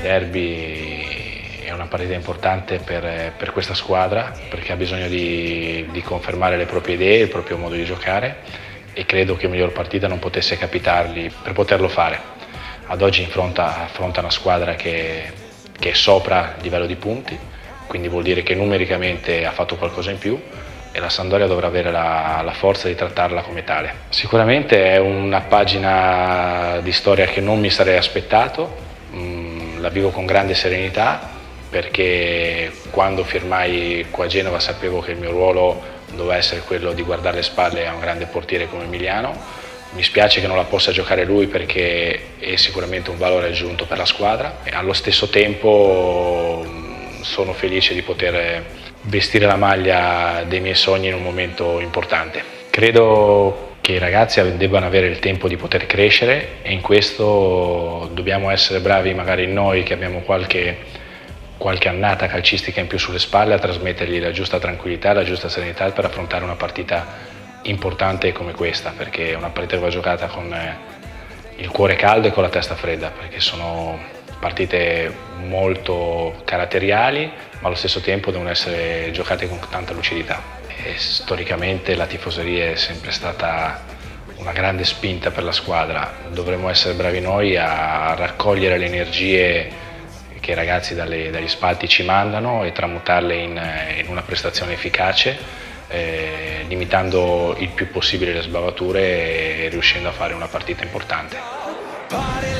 Derby è una partita importante per, per questa squadra perché ha bisogno di, di, confermare le proprie idee, il proprio modo di giocare e credo che miglior partita non potesse capitargli per poterlo fare. Ad oggi affronta, affronta una squadra che, che è sopra il livello di punti, quindi vuol dire che numericamente ha fatto qualcosa in più e la Sandoria dovrà avere la, la, forza di trattarla come tale. Sicuramente è una pagina di storia che non mi sarei aspettato, mm, la vivo con grande serenità perché quando firmai qua a Genova sapevo che il mio ruolo doveva essere quello di guardare le spalle a un grande portiere come Emiliano. Mi spiace che non la possa giocare lui perché è sicuramente un valore aggiunto per la squadra e allo stesso tempo mm, sono felice di poter vestire la maglia dei miei sogni in un momento importante. Credo che i ragazzi debbano avere il tempo di poter crescere e in questo dobbiamo essere bravi magari noi che abbiamo qualche, qualche annata calcistica in più sulle spalle a trasmettergli la giusta tranquillità, la giusta serenità per affrontare una partita importante come questa, perché è una partita che va giocata con il cuore caldo e con la testa fredda, perché sono partite molto caratteriali, ma allo stesso tempo devono essere giocate con tanta lucidità. E storicamente la tifoseria è sempre stata una grande spinta per la squadra, dovremmo essere bravi noi a raccogliere le energie che i ragazzi dalle, dagli spalti ci mandano e tramutarle in, in una prestazione efficace, eh, limitando il più possibile le sbavature e riuscendo a fare una partita importante.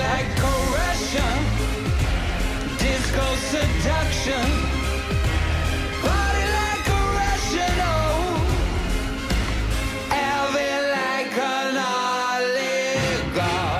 God.